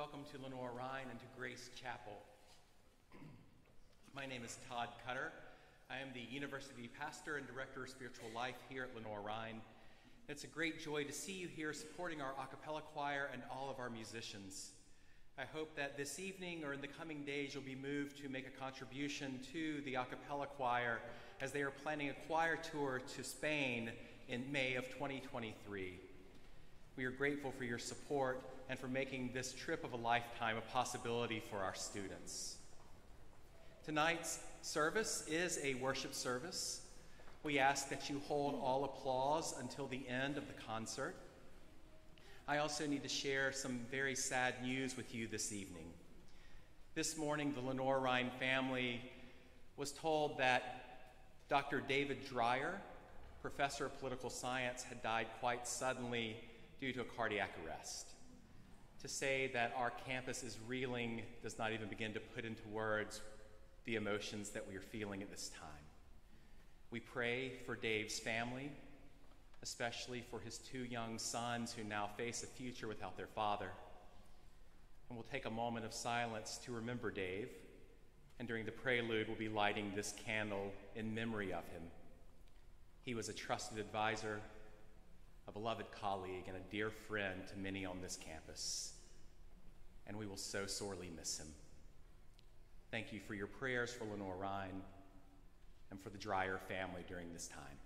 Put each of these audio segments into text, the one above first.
Welcome to Lenoir-Rhyne and to Grace Chapel. My name is Todd Cutter. I am the University Pastor and Director of Spiritual Life here at Lenoir-Rhyne. It's a great joy to see you here supporting our a cappella choir and all of our musicians. I hope that this evening or in the coming days you'll be moved to make a contribution to the a cappella choir as they are planning a choir tour to Spain in May of 2023. We are grateful for your support and for making this trip of a lifetime a possibility for our students. Tonight's service is a worship service. We ask that you hold all applause until the end of the concert. I also need to share some very sad news with you this evening. This morning, the Lenoir-Rhyne family was told that Dr. David Dreyer, professor of political science, had died quite suddenly due to a cardiac arrest. To say that our campus is reeling does not even begin to put into words the emotions that we are feeling at this time. We pray for Dave's family, especially for his two young sons who now face a future without their father. And we'll take a moment of silence to remember Dave. And during the prelude, we'll be lighting this candle in memory of him. He was a trusted advisor, a beloved colleague, and a dear friend to many on this campus. And we will so sorely miss him. Thank you for your prayers for Lenoir-Rhyne and for the Dreyer family during this time.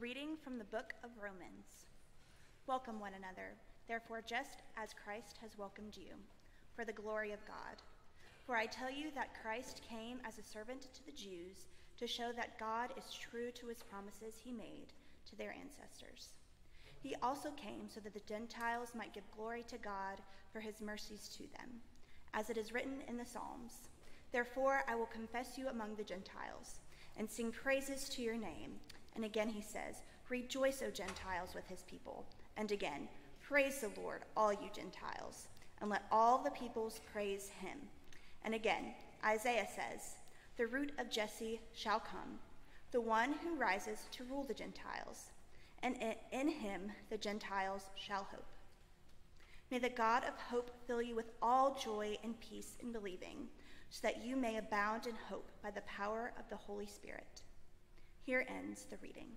Reading from the book of Romans. Welcome one another, therefore, just as Christ has welcomed you, for the glory of God. For I tell you that Christ came as a servant to the Jews to show that God is true to his promises he made to their ancestors. He also came so that the Gentiles might give glory to God for his mercies to them, as it is written in the Psalms Therefore I will confess you among the Gentiles and sing praises to your name. And again he says, Rejoice, O Gentiles, with his people. And again, Praise the Lord, all you Gentiles, and let all the peoples praise him. And again, Isaiah says, The root of Jesse shall come, the one who rises to rule the Gentiles, and in him the Gentiles shall hope. May the God of hope fill you with all joy and peace in believing, so that you may abound in hope by the power of the Holy Spirit. Here ends the reading.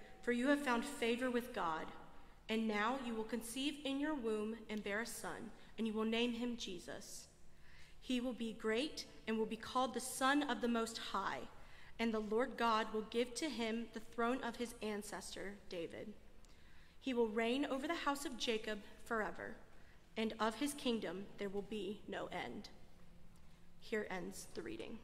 for you have found favor with God. And now you will conceive in your womb and bear a son, and you will name him Jesus. He will be great and will be called the Son of the Most High, and the Lord God will give to him the throne of his ancestor, David. He will reign over the house of Jacob forever, and of his kingdom there will be no end. Here ends the reading.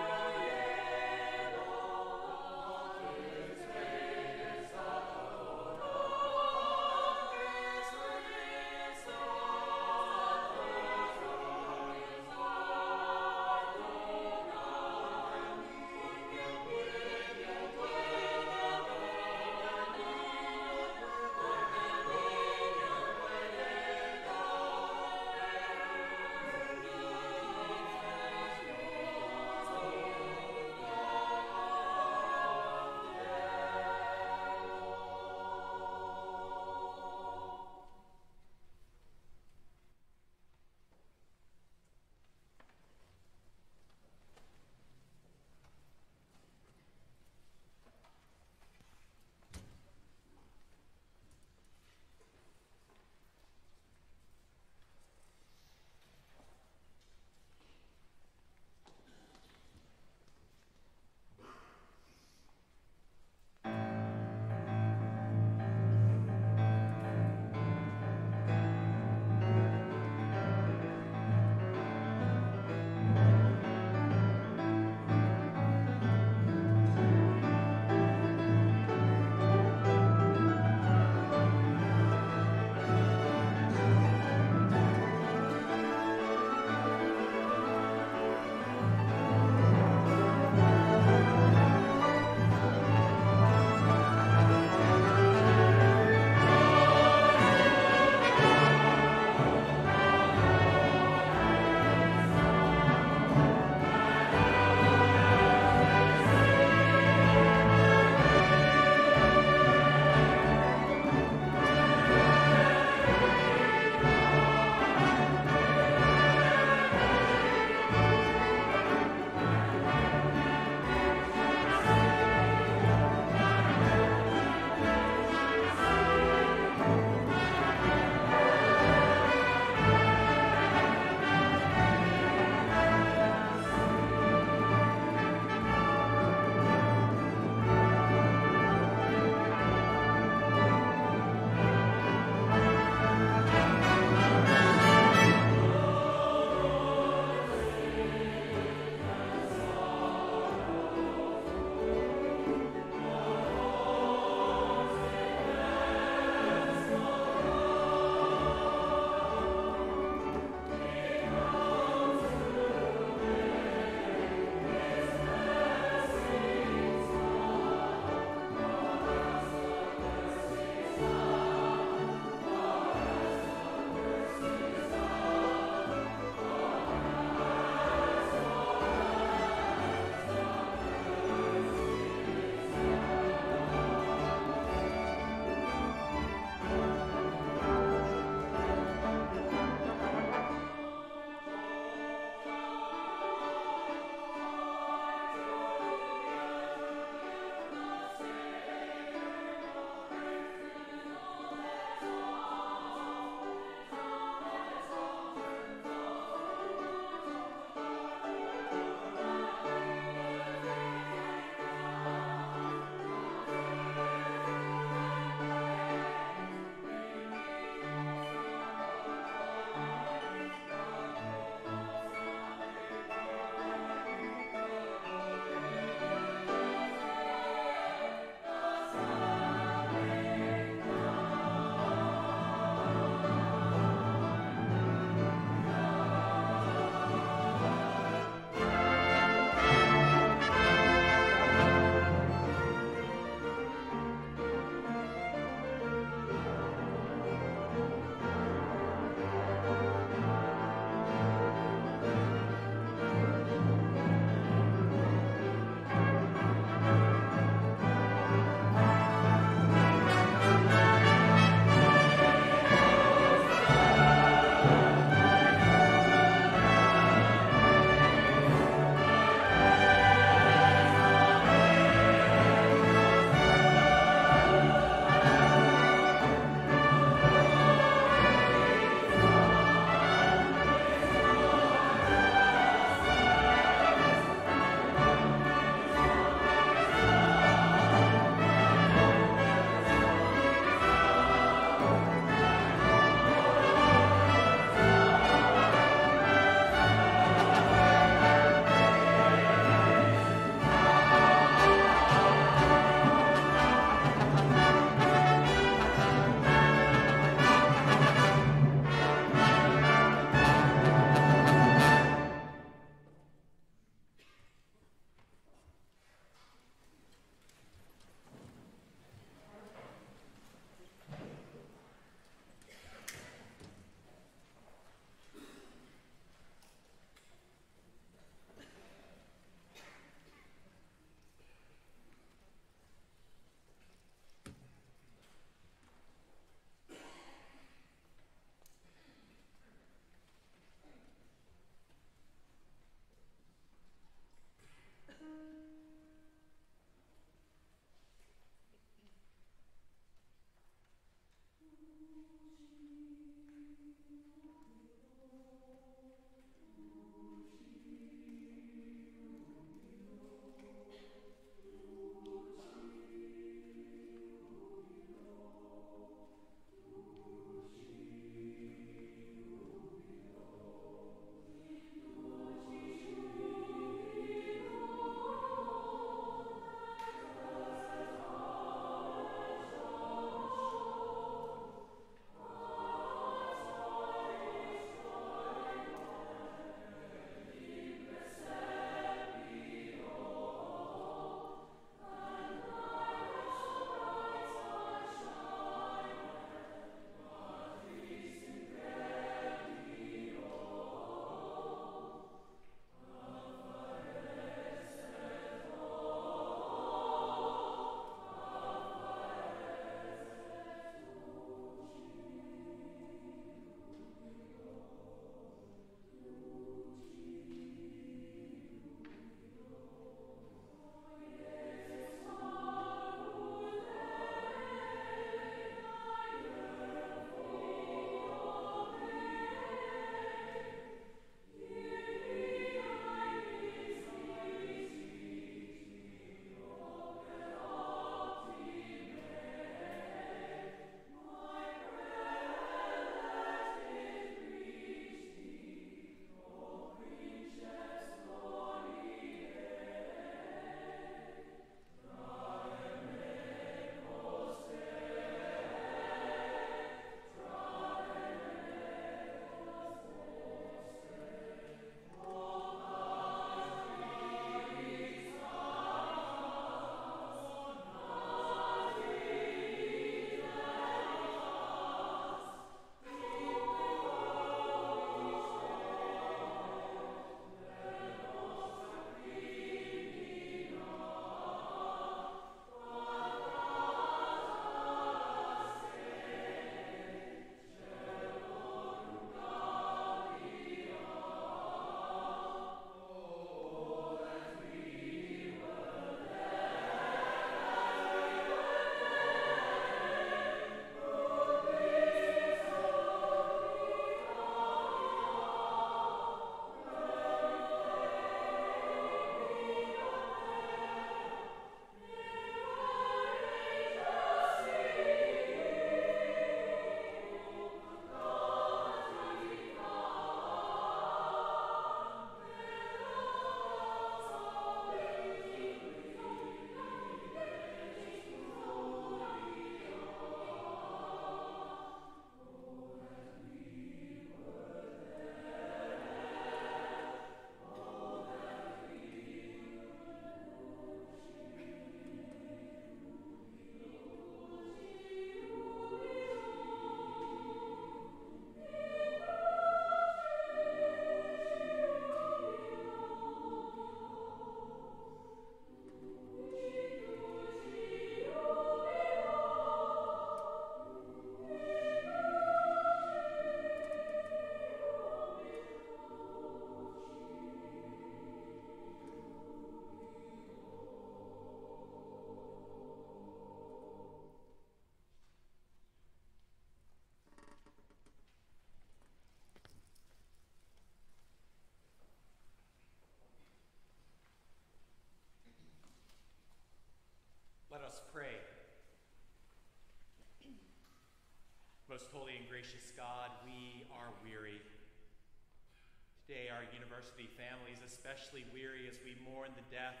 Especially weary as we mourn the death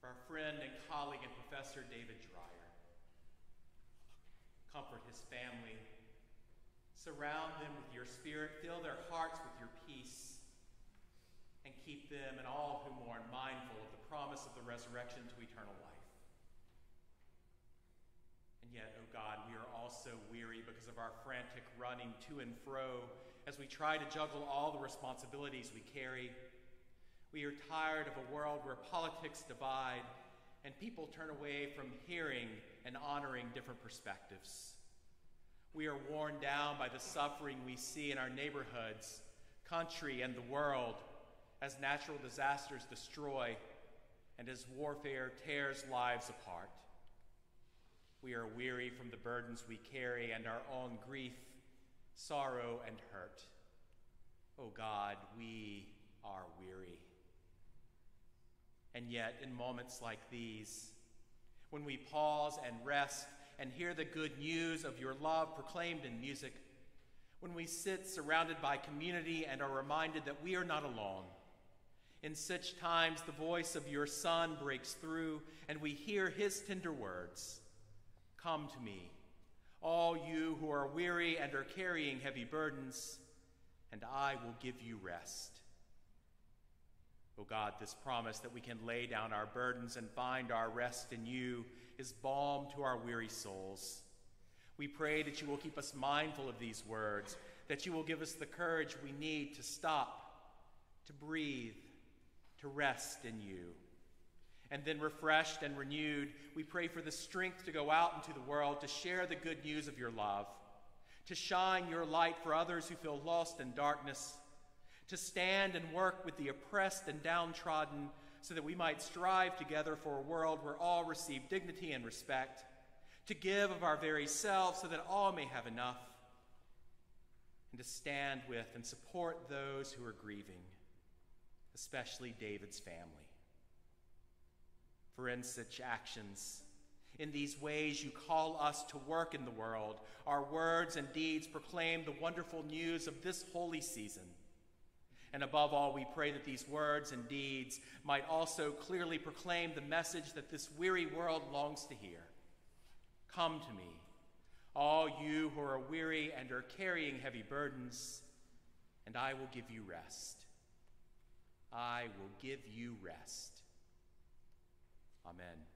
of our friend and colleague and professor David Dreyer. Comfort his family. Surround them with your spirit. Fill their hearts with your peace. And keep them and all who mourn mindful of the promise of the resurrection to eternal life. And yet, O oh God, we are also weary because of our frantic running to and fro as we try to juggle all the responsibilities we carry. We are tired of a world where politics divide and people turn away from hearing and honoring different perspectives. We are worn down by the suffering we see in our neighborhoods, country, and the world as natural disasters destroy and as warfare tears lives apart. We are weary from the burdens we carry and our own grief, sorrow, and hurt. Oh God, we are weary. And yet, in moments like these, when we pause and rest and hear the good news of your love proclaimed in music, when we sit surrounded by community and are reminded that we are not alone, in such times the voice of your Son breaks through and we hear his tender words. Come to me, all you who are weary and are carrying heavy burdens, and I will give you rest. O oh God, this promise that we can lay down our burdens and find our rest in you is balm to our weary souls. We pray that you will keep us mindful of these words, that you will give us the courage we need to stop, to breathe, to rest in you. And then, refreshed and renewed, we pray for the strength to go out into the world to share the good news of your love, to shine your light for others who feel lost in darkness, to stand and work with the oppressed and downtrodden so that we might strive together for a world where all receive dignity and respect, to give of our very selves so that all may have enough, and to stand with and support those who are grieving, especially David's family for in such actions. In these ways, you call us to work in the world. Our words and deeds proclaim the wonderful news of this holy season. And above all, we pray that these words and deeds might also clearly proclaim the message that this weary world longs to hear. Come to me, all you who are weary and are carrying heavy burdens, and I will give you rest. I will give you rest. Amen.